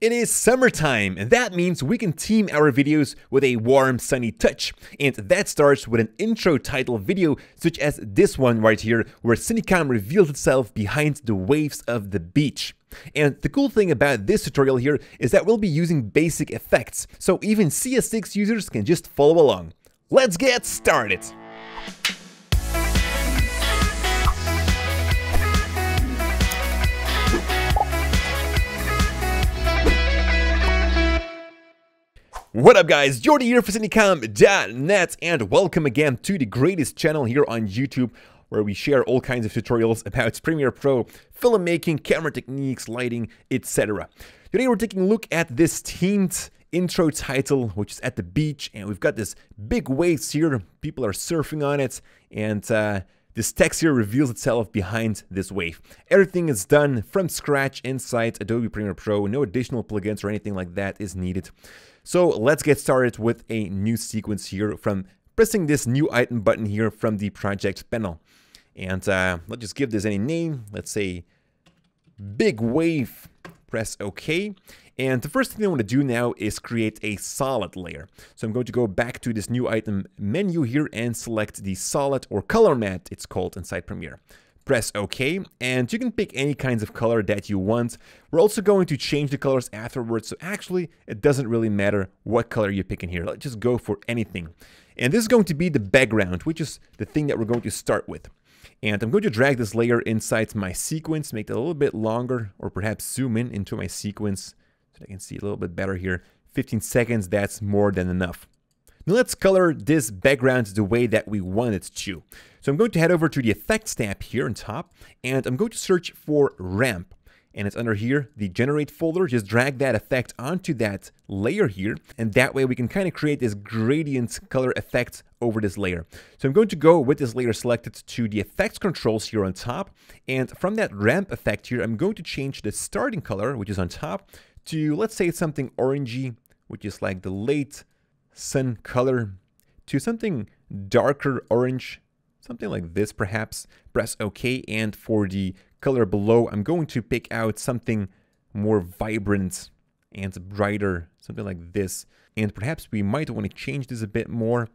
It is summertime, and that means we can team our videos with a warm, sunny touch. And that starts with an intro title video, such as this one right here, where Cinecom reveals itself behind the waves of the beach. And the cool thing about this tutorial here is that we'll be using basic effects, so even CS6 users can just follow along. Let's get started! What up guys, Jordy here for Cinecom.net and welcome again to the greatest channel here on YouTube where we share all kinds of tutorials about Premiere Pro, filmmaking, camera techniques, lighting, etc. Today we're taking a look at this themed intro title which is at the beach and we've got this big waves here, people are surfing on it and uh, this text here reveals itself behind this wave. Everything is done from scratch inside Adobe Premiere Pro, no additional plugins or anything like that is needed. So let's get started with a new sequence here from pressing this new item button here from the project panel. And uh, let's just give this any name. Let's say big wave, press OK. And the first thing I want to do now is create a solid layer. So I'm going to go back to this new item menu here and select the solid or color matte it's called inside Premiere press OK, and you can pick any kinds of color that you want. We're also going to change the colors afterwards, so actually it doesn't really matter what color you pick in here. Let's just go for anything. And this is going to be the background, which is the thing that we're going to start with. And I'm going to drag this layer inside my sequence, make it a little bit longer, or perhaps zoom in into my sequence so I can see a little bit better here. 15 seconds, that's more than enough. Now let's color this background the way that we want it to. So I'm going to head over to the Effects tab here on top, and I'm going to search for Ramp. And it's under here, the Generate folder. Just drag that effect onto that layer here, and that way we can kind of create this gradient color effect over this layer. So I'm going to go with this layer selected to the effects controls here on top, and from that ramp effect here, I'm going to change the starting color, which is on top, to let's say something orangey, which is like the late sun color, to something darker orange, something like this perhaps. Press OK, and for the color below, I'm going to pick out something more vibrant and brighter, something like this. And perhaps we might want to change this a bit more.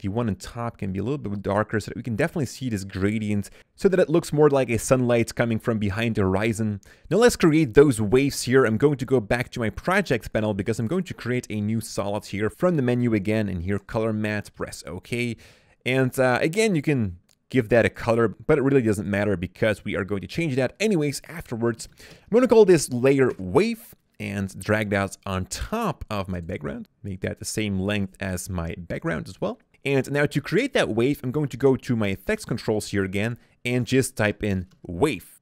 The one on top can be a little bit darker so that we can definitely see this gradient so that it looks more like a sunlight coming from behind the horizon. Now let's create those waves here. I'm going to go back to my project panel because I'm going to create a new solid here from the menu again and here color matte, press OK. And uh, again, you can give that a color, but it really doesn't matter because we are going to change that anyways afterwards. I'm going to call this layer wave and drag that on top of my background. Make that the same length as my background as well. And now to create that wave, I'm going to go to my effects controls here again and just type in wave.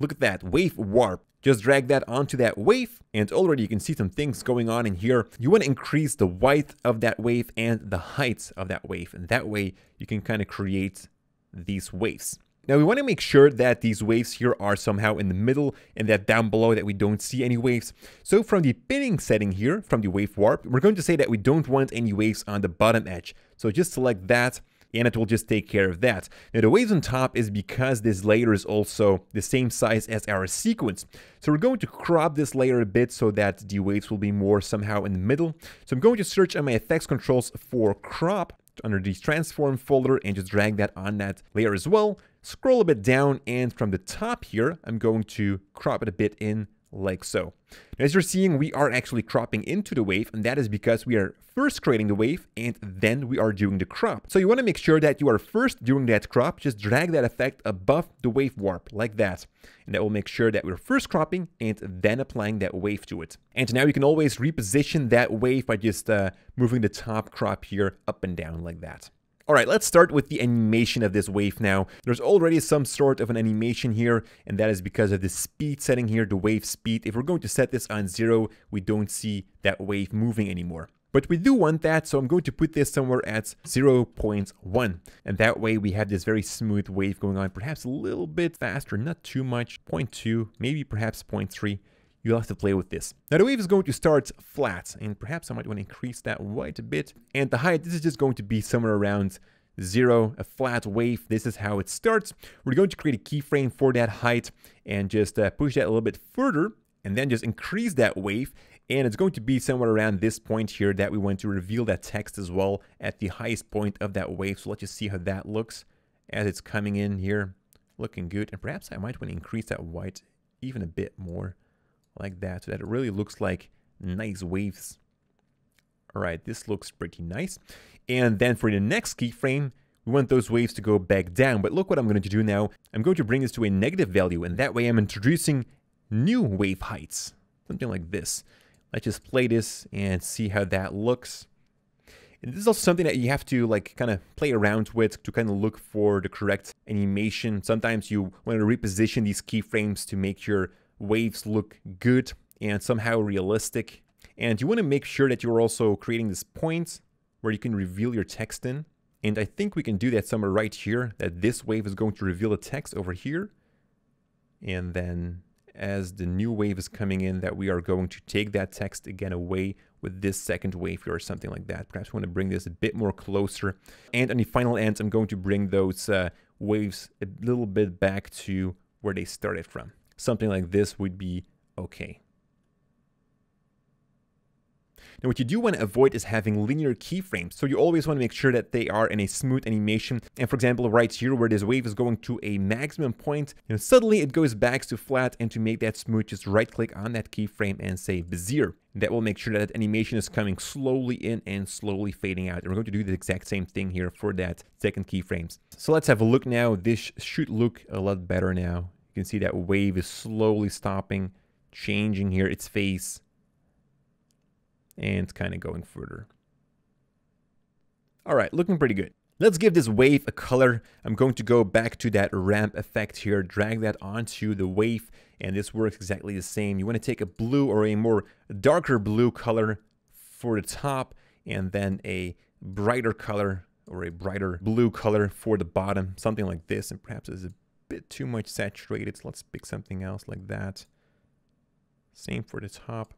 Look at that, wave warp. Just drag that onto that wave and already you can see some things going on in here. You want to increase the width of that wave and the height of that wave. And that way you can kind of create these waves. Now we want to make sure that these waves here are somehow in the middle and that down below that we don't see any waves. So from the pinning setting here, from the wave warp, we're going to say that we don't want any waves on the bottom edge. So just select that and it will just take care of that. Now the waves on top is because this layer is also the same size as our sequence. So we're going to crop this layer a bit so that the waves will be more somehow in the middle. So I'm going to search on my effects controls for crop under the transform folder and just drag that on that layer as well. Scroll a bit down and from the top here, I'm going to crop it a bit in like so. As you're seeing, we are actually cropping into the wave, and that is because we are first creating the wave, and then we are doing the crop. So you want to make sure that you are first doing that crop, just drag that effect above the wave warp, like that. And that will make sure that we're first cropping, and then applying that wave to it. And now you can always reposition that wave by just uh, moving the top crop here up and down like that. Alright, let's start with the animation of this wave now. There's already some sort of an animation here, and that is because of the speed setting here, the wave speed. If we're going to set this on zero, we don't see that wave moving anymore. But we do want that, so I'm going to put this somewhere at 0.1. And that way we have this very smooth wave going on, perhaps a little bit faster, not too much, 0.2, maybe perhaps 0.3 you'll have to play with this. Now the wave is going to start flat, and perhaps I might want to increase that white a bit. And the height, this is just going to be somewhere around zero, a flat wave. This is how it starts. We're going to create a keyframe for that height and just uh, push that a little bit further and then just increase that wave and it's going to be somewhere around this point here that we want to reveal that text as well at the highest point of that wave. So let's just see how that looks as it's coming in here. Looking good. And perhaps I might want to increase that white even a bit more like that so that it really looks like nice waves. All right, this looks pretty nice. And then for the next keyframe, we want those waves to go back down. But look what I'm going to do now. I'm going to bring this to a negative value, and that way I'm introducing new wave heights. Something like this. Let's just play this and see how that looks. And this is also something that you have to like kind of play around with to kind of look for the correct animation. Sometimes you want to reposition these keyframes to make your waves look good and somehow realistic. And you want to make sure that you're also creating this point where you can reveal your text in. And I think we can do that somewhere right here, that this wave is going to reveal the text over here. And then as the new wave is coming in, that we are going to take that text again away with this second wave here or something like that. Perhaps we want to bring this a bit more closer. And on the final end, I'm going to bring those uh, waves a little bit back to where they started from. Something like this would be okay. Now what you do want to avoid is having linear keyframes. So you always want to make sure that they are in a smooth animation. And for example, right here where this wave is going to a maximum point, you know, suddenly it goes back to flat and to make that smooth, just right click on that keyframe and say Bezier. That will make sure that, that animation is coming slowly in and slowly fading out. And we're going to do the exact same thing here for that second keyframes. So let's have a look now. This should look a lot better now. You can see that wave is slowly stopping, changing here its phase and kind of going further. All right, looking pretty good. Let's give this wave a color. I'm going to go back to that ramp effect here, drag that onto the wave, and this works exactly the same. You want to take a blue or a more darker blue color for the top, and then a brighter color or a brighter blue color for the bottom, something like this, and perhaps it's a too much saturated, so let's pick something else like that. Same for the top.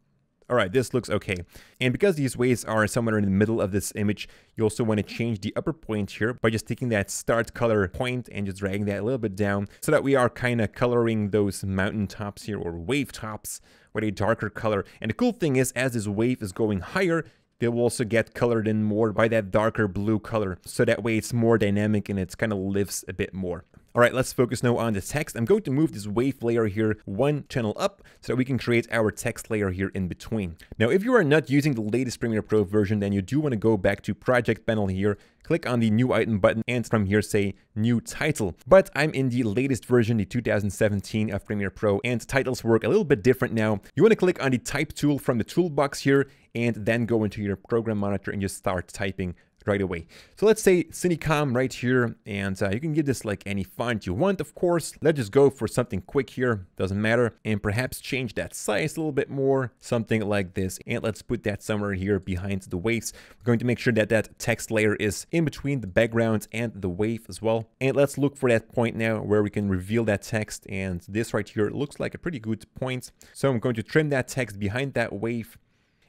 All right, this looks okay. And because these waves are somewhere in the middle of this image, you also want to change the upper point here by just taking that start color point and just dragging that a little bit down so that we are kind of coloring those mountain tops here or wave tops with a darker color. And the cool thing is as this wave is going higher, they will also get colored in more by that darker blue color. So that way it's more dynamic and it kind of lives a bit more. All right, let's focus now on the text. I'm going to move this wave layer here one channel up so we can create our text layer here in between. Now, if you are not using the latest Premiere Pro version, then you do want to go back to project panel here, click on the new item button and from here say new title. But I'm in the latest version, the 2017 of Premiere Pro and titles work a little bit different now. You want to click on the type tool from the toolbox here and then go into your program monitor and just start typing right away. So let's say Cinecom right here, and uh, you can give this like any font you want, of course. Let's just go for something quick here, doesn't matter, and perhaps change that size a little bit more, something like this. And let's put that somewhere here behind the waves. We're going to make sure that that text layer is in between the background and the wave as well. And let's look for that point now where we can reveal that text. And this right here looks like a pretty good point. So I'm going to trim that text behind that wave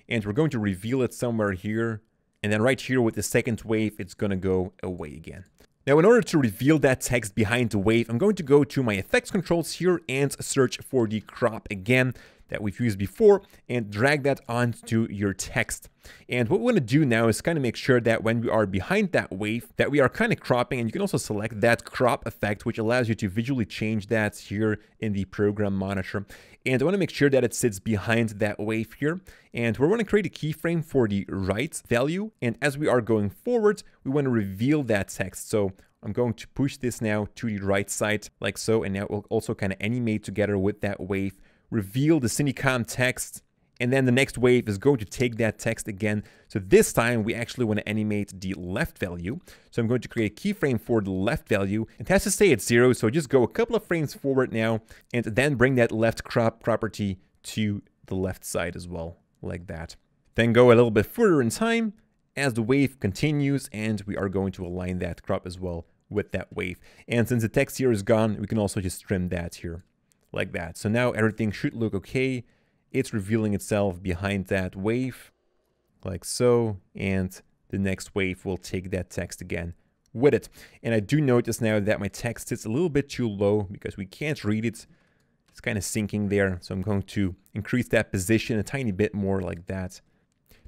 and we're going to reveal it somewhere here and then right here with the second wave, it's going to go away again. Now, in order to reveal that text behind the wave, I'm going to go to my effects controls here and search for the crop again that we've used before and drag that onto your text. And what we want to do now is kind of make sure that when we are behind that wave, that we are kind of cropping and you can also select that crop effect, which allows you to visually change that here in the program monitor. And I want to make sure that it sits behind that wave here. And we're going to create a keyframe for the right value. And as we are going forward, we want to reveal that text. So I'm going to push this now to the right side like so. And now it will also kind of animate together with that wave reveal the Cinecom text, and then the next wave is going to take that text again. So this time we actually want to animate the left value. So I'm going to create a keyframe for the left value. It has to stay at zero, so just go a couple of frames forward now, and then bring that left crop property to the left side as well, like that. Then go a little bit further in time as the wave continues, and we are going to align that crop as well with that wave. And since the text here is gone, we can also just trim that here like that. So now everything should look okay. It's revealing itself behind that wave like so. And the next wave will take that text again with it. And I do notice now that my text sits a little bit too low because we can't read it. It's kind of sinking there, so I'm going to increase that position a tiny bit more like that.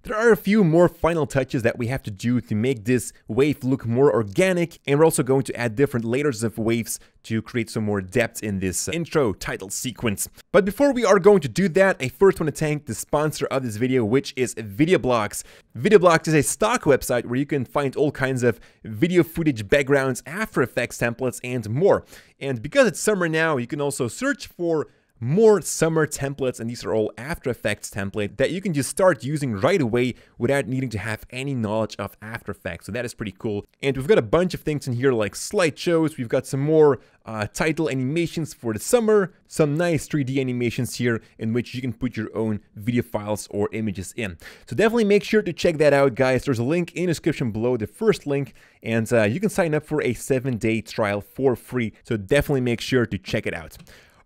There are a few more final touches that we have to do to make this wave look more organic and we're also going to add different layers of waves to create some more depth in this intro title sequence. But before we are going to do that, I first want to thank the sponsor of this video, which is VideoBlocks. VideoBlocks is a stock website where you can find all kinds of video footage backgrounds, After Effects templates, and more. And because it's summer now, you can also search for more summer templates and these are all After Effects templates that you can just start using right away without needing to have any knowledge of After Effects. So that is pretty cool. And we've got a bunch of things in here like slideshows. We've got some more uh, title animations for the summer, some nice 3D animations here in which you can put your own video files or images in. So definitely make sure to check that out, guys. There's a link in the description below, the first link, and uh, you can sign up for a seven day trial for free. So definitely make sure to check it out.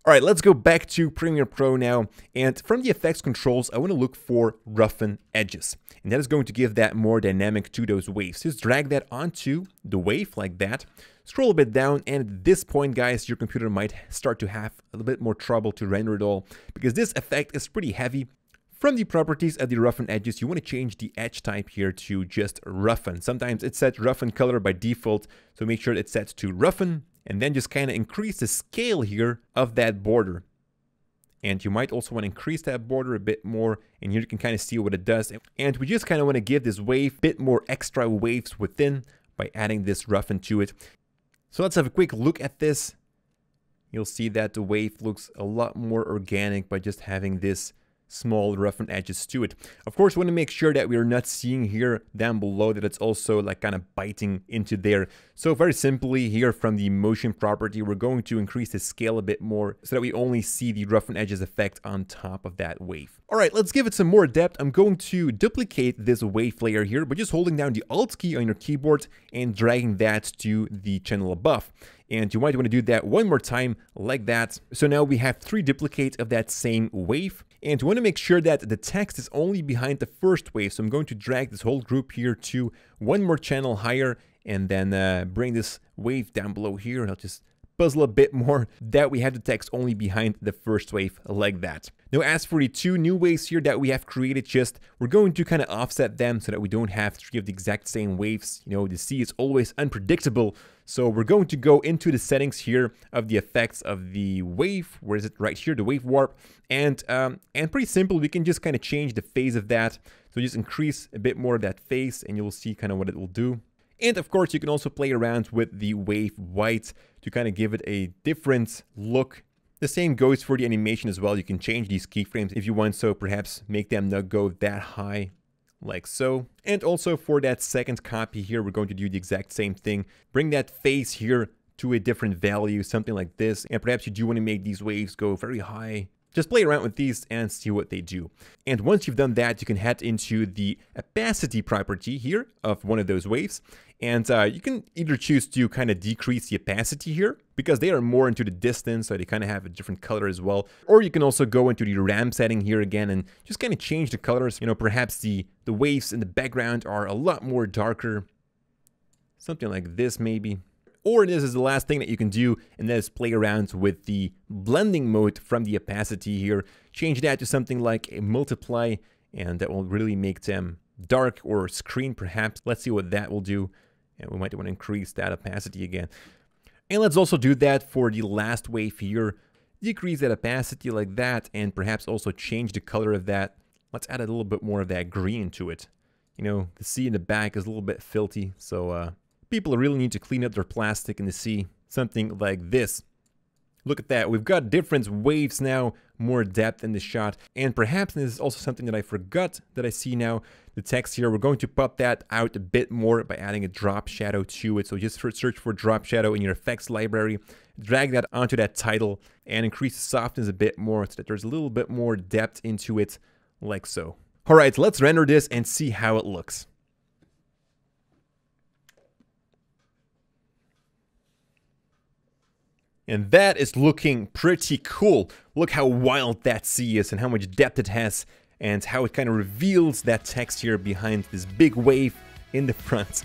All right, let's go back to Premiere Pro now. And from the effects controls, I want to look for roughen edges. And that is going to give that more dynamic to those waves. Just drag that onto the wave like that. Scroll a bit down, and at this point, guys, your computer might start to have a little bit more trouble to render it all, because this effect is pretty heavy. From the properties of the roughen edges, you want to change the edge type here to just roughen. Sometimes it's set roughen color by default, so make sure it's set to roughen and then just kind of increase the scale here of that border. And you might also want to increase that border a bit more, and here you can kind of see what it does. And we just kind of want to give this wave a bit more extra waves within by adding this roughen to it. So let's have a quick look at this. You'll see that the wave looks a lot more organic by just having this small roughened edges to it. Of course, we want to make sure that we're not seeing here down below that it's also like kind of biting into there. So very simply here from the motion property, we're going to increase the scale a bit more so that we only see the roughened edges effect on top of that wave. All right, let's give it some more depth. I'm going to duplicate this wave layer here by just holding down the Alt key on your keyboard and dragging that to the channel above. And you might want to do that one more time like that. So now we have three duplicates of that same wave. And you want to make sure that the text is only behind the first wave. So I'm going to drag this whole group here to one more channel higher and then uh, bring this wave down below here. And I'll just puzzle a bit more that we have the text only behind the first wave like that. Now as for the two new waves here that we have created just, we're going to kind of offset them so that we don't have three of the exact same waves. You know, the sea is always unpredictable. So we're going to go into the settings here of the effects of the wave. Where is it? Right here, the wave warp. And, um, and pretty simple, we can just kind of change the phase of that. So just increase a bit more of that phase and you'll see kind of what it will do. And of course, you can also play around with the wave white to kind of give it a different look. The same goes for the animation as well. You can change these keyframes if you want, so perhaps make them not go that high like so. And also for that second copy here, we're going to do the exact same thing. Bring that phase here to a different value, something like this. And perhaps you do want to make these waves go very high just play around with these and see what they do. And once you've done that, you can head into the opacity property here of one of those waves. And uh, you can either choose to kind of decrease the opacity here because they are more into the distance, so they kind of have a different color as well. Or you can also go into the ramp setting here again and just kind of change the colors. You know, perhaps the, the waves in the background are a lot more darker. Something like this maybe. Or this is the last thing that you can do, and that is play around with the blending mode from the opacity here. Change that to something like a multiply, and that will really make them dark or screen perhaps. Let's see what that will do. And we might want to increase that opacity again. And let's also do that for the last wave here. Decrease that opacity like that, and perhaps also change the color of that. Let's add a little bit more of that green to it. You know, the sea in the back is a little bit filthy, so uh, People really need to clean up their plastic in the sea. Something like this. Look at that, we've got different waves now, more depth in the shot. And perhaps this is also something that I forgot that I see now. The text here, we're going to pop that out a bit more by adding a drop shadow to it. So just search for drop shadow in your effects library, drag that onto that title and increase the softness a bit more so that there's a little bit more depth into it like so. All right, let's render this and see how it looks. And that is looking pretty cool. Look how wild that sea is and how much depth it has and how it kind of reveals that text here behind this big wave in the front.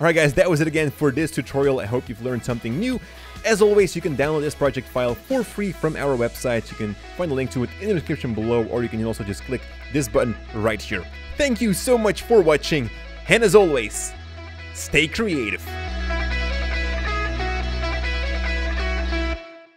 Alright guys, that was it again for this tutorial. I hope you've learned something new. As always, you can download this project file for free from our website. You can find the link to it in the description below, or you can also just click this button right here. Thank you so much for watching, and as always, stay creative.